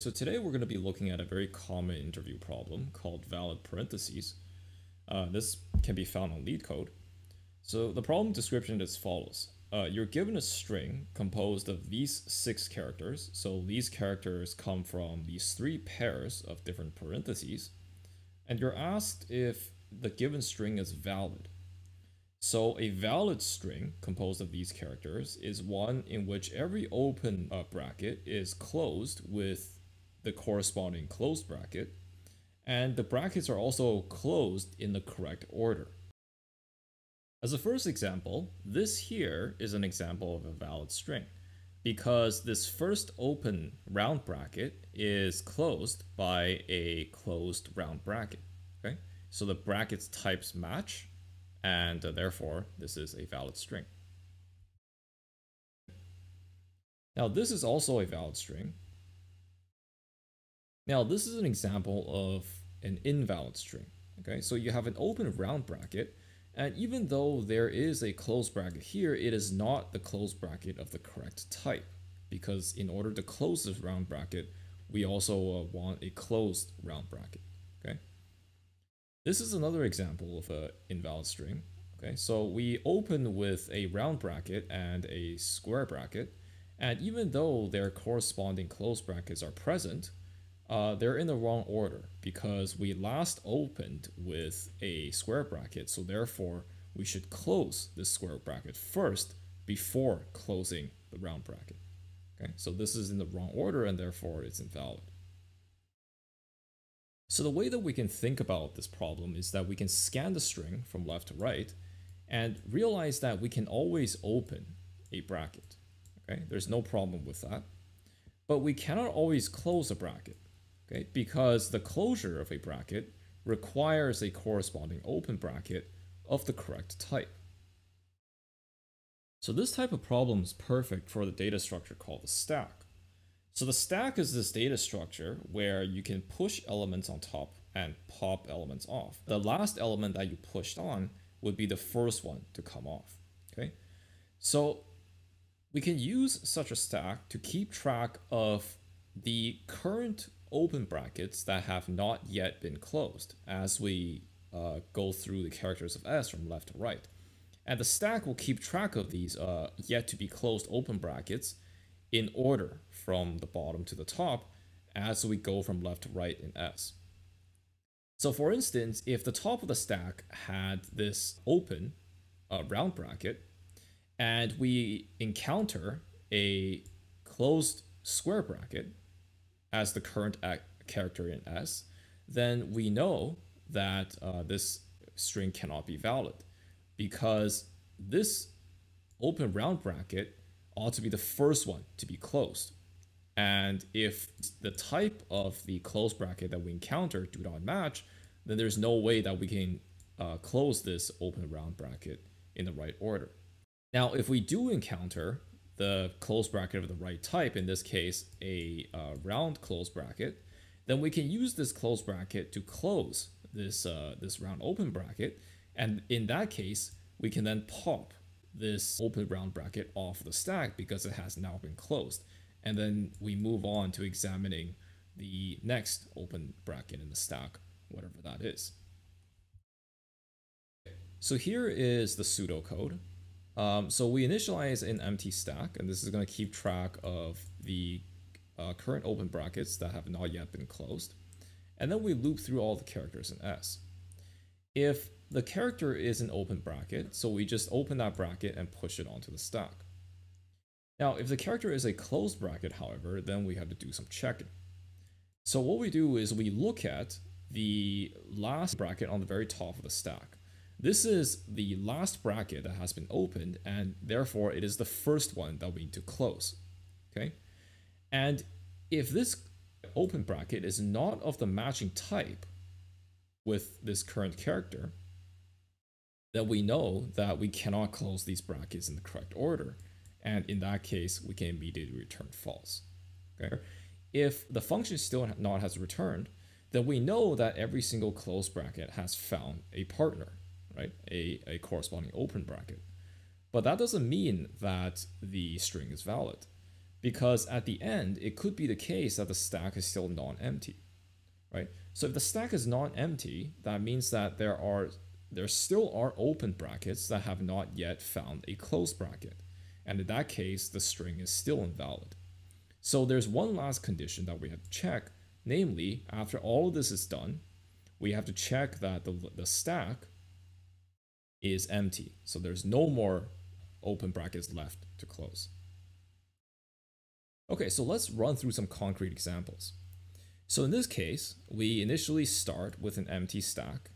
So today we're going to be looking at a very common interview problem called valid parentheses. Uh, this can be found on LeetCode. So the problem description is as follows. Uh, you're given a string composed of these six characters. So these characters come from these three pairs of different parentheses. And you're asked if the given string is valid. So a valid string composed of these characters is one in which every open uh, bracket is closed with the corresponding closed bracket, and the brackets are also closed in the correct order. As a first example, this here is an example of a valid string because this first open round bracket is closed by a closed round bracket. Okay, so the brackets types match, and uh, therefore this is a valid string. Now this is also a valid string now, this is an example of an invalid string. Okay, so you have an open round bracket, and even though there is a closed bracket here, it is not the closed bracket of the correct type, because in order to close this round bracket, we also uh, want a closed round bracket. Okay, this is another example of an invalid string. Okay, so we open with a round bracket and a square bracket, and even though their corresponding closed brackets are present, uh, they're in the wrong order because we last opened with a square bracket, so therefore we should close this square bracket first before closing the round bracket. Okay, so this is in the wrong order and therefore it's invalid. So the way that we can think about this problem is that we can scan the string from left to right and realize that we can always open a bracket. Okay, there's no problem with that. But we cannot always close a bracket okay? Because the closure of a bracket requires a corresponding open bracket of the correct type. So this type of problem is perfect for the data structure called the stack. So the stack is this data structure where you can push elements on top and pop elements off. The last element that you pushed on would be the first one to come off, okay? So we can use such a stack to keep track of the current open brackets that have not yet been closed as we uh, go through the characters of S from left to right. And the stack will keep track of these uh, yet to be closed open brackets in order from the bottom to the top as we go from left to right in S. So for instance, if the top of the stack had this open uh, round bracket and we encounter a closed square bracket, as the current character in S, then we know that uh, this string cannot be valid because this open round bracket ought to be the first one to be closed. And if the type of the closed bracket that we encounter do not match, then there's no way that we can uh, close this open round bracket in the right order. Now, if we do encounter the close bracket of the right type, in this case, a uh, round close bracket, then we can use this close bracket to close this, uh, this round open bracket. And in that case, we can then pop this open round bracket off the stack because it has now been closed. And then we move on to examining the next open bracket in the stack, whatever that is. So here is the pseudocode. Um, so we initialize an empty stack, and this is going to keep track of the uh, current open brackets that have not yet been closed. And then we loop through all the characters in S. If the character is an open bracket, so we just open that bracket and push it onto the stack. Now, if the character is a closed bracket, however, then we have to do some checking. So what we do is we look at the last bracket on the very top of the stack. This is the last bracket that has been opened, and therefore it is the first one that we need to close. Okay, and if this open bracket is not of the matching type with this current character, then we know that we cannot close these brackets in the correct order, and in that case, we can immediately return false. Okay, if the function still not has returned, then we know that every single closed bracket has found a partner right? A, a corresponding open bracket. But that doesn't mean that the string is valid because at the end, it could be the case that the stack is still non-empty, right? So if the stack is non-empty, that means that there are there still are open brackets that have not yet found a closed bracket. And in that case, the string is still invalid. So there's one last condition that we have to check, namely, after all of this is done, we have to check that the, the stack is empty. So there's no more open brackets left to close. Okay, so let's run through some concrete examples. So in this case, we initially start with an empty stack,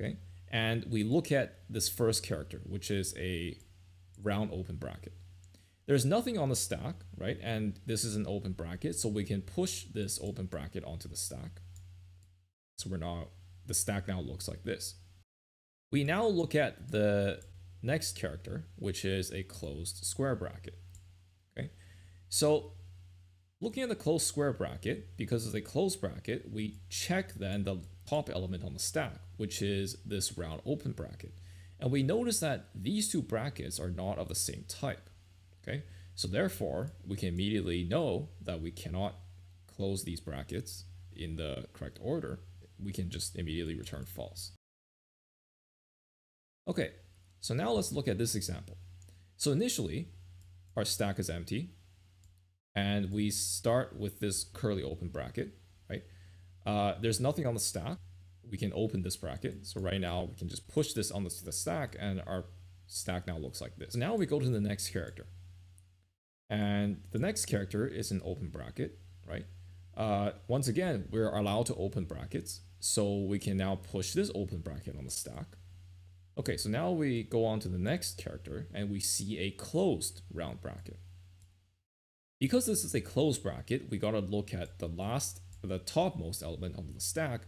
okay? And we look at this first character, which is a round open bracket. There's nothing on the stack, right? And this is an open bracket, so we can push this open bracket onto the stack. So we're now, the stack now looks like this. We now look at the next character, which is a closed square bracket. Okay, so looking at the closed square bracket, because it's a closed bracket, we check then the top element on the stack, which is this round open bracket. And we notice that these two brackets are not of the same type. Okay, so therefore we can immediately know that we cannot close these brackets in the correct order. We can just immediately return false. Okay, so now let's look at this example. So initially, our stack is empty, and we start with this curly open bracket, right? Uh, there's nothing on the stack. We can open this bracket. So right now we can just push this on the, the stack and our stack now looks like this. Now we go to the next character. And the next character is an open bracket, right? Uh, once again, we're allowed to open brackets. So we can now push this open bracket on the stack. Okay, so now we go on to the next character and we see a closed round bracket. Because this is a closed bracket, we gotta look at the last the topmost element of the stack,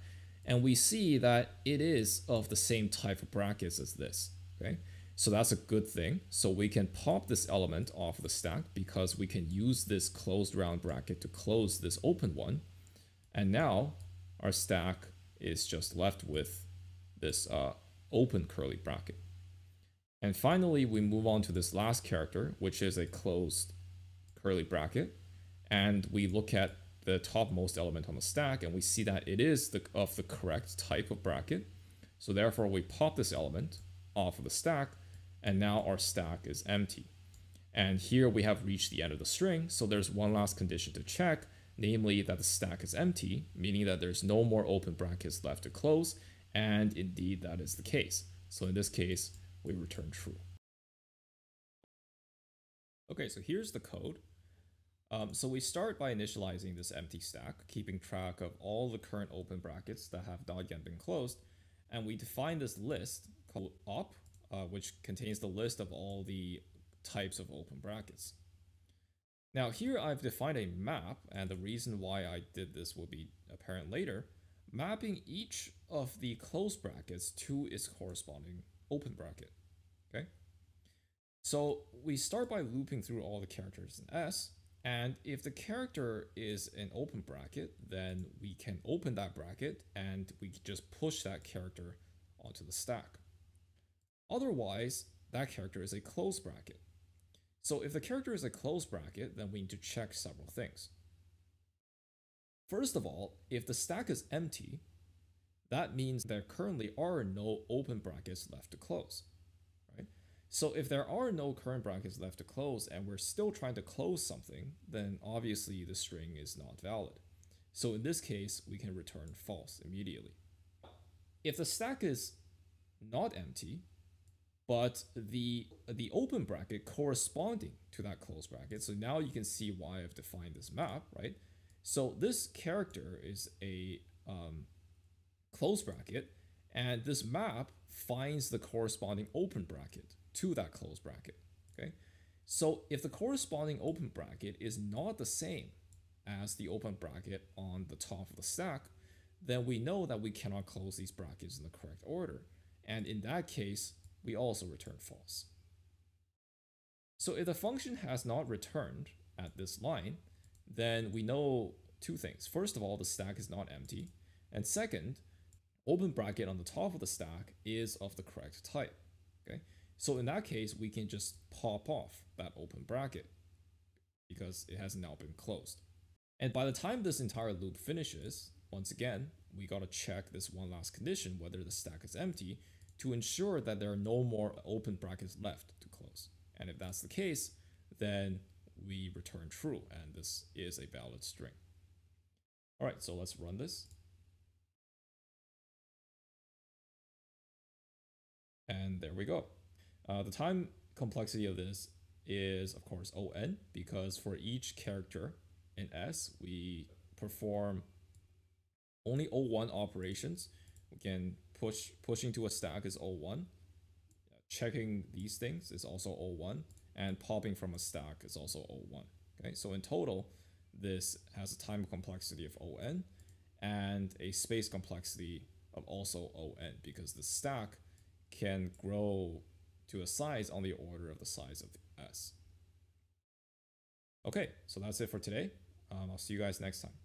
and we see that it is of the same type of brackets as this, okay? So that's a good thing. So we can pop this element off the stack because we can use this closed round bracket to close this open one. And now our stack is just left with this uh, open curly bracket. And finally, we move on to this last character, which is a closed curly bracket. And we look at the topmost element on the stack and we see that it is the, of the correct type of bracket. So therefore we pop this element off of the stack and now our stack is empty. And here we have reached the end of the string. So there's one last condition to check, namely that the stack is empty, meaning that there's no more open brackets left to close. And indeed that is the case. So in this case, we return true. Okay, so here's the code. Um, so we start by initializing this empty stack, keeping track of all the current open brackets that have not yet been closed, and we define this list called op, uh, which contains the list of all the types of open brackets. Now here I've defined a map, and the reason why I did this will be apparent later, mapping each of the closed brackets to its corresponding open bracket, okay? So we start by looping through all the characters in S, and if the character is an open bracket, then we can open that bracket and we just push that character onto the stack. Otherwise, that character is a closed bracket. So if the character is a closed bracket, then we need to check several things. First of all, if the stack is empty, that means there currently are no open brackets left to close. right? So if there are no current brackets left to close and we're still trying to close something, then obviously the string is not valid. So in this case, we can return false immediately. If the stack is not empty, but the, the open bracket corresponding to that closed bracket, so now you can see why I've defined this map, right? So this character is a um, closed bracket, and this map finds the corresponding open bracket to that closed bracket. Okay, so if the corresponding open bracket is not the same as the open bracket on the top of the stack, then we know that we cannot close these brackets in the correct order. And in that case, we also return false. So if the function has not returned at this line, then we know two things. First of all, the stack is not empty. And second, open bracket on the top of the stack is of the correct type. Okay, so in that case, we can just pop off that open bracket because it has now been closed. And by the time this entire loop finishes, once again, we gotta check this one last condition, whether the stack is empty, to ensure that there are no more open brackets left to close. And if that's the case, then we return true, and this is a valid string. All right, so let's run this. And there we go. Uh, the time complexity of this is, of course, On, because for each character in S, we perform only O1 operations. Can push pushing to a stack is O1. Checking these things is also O1. And popping from a stack is also O1. Okay, so in total, this has a time complexity of On and a space complexity of also On because the stack can grow to a size on the order of the size of S. Okay, so that's it for today. Um, I'll see you guys next time.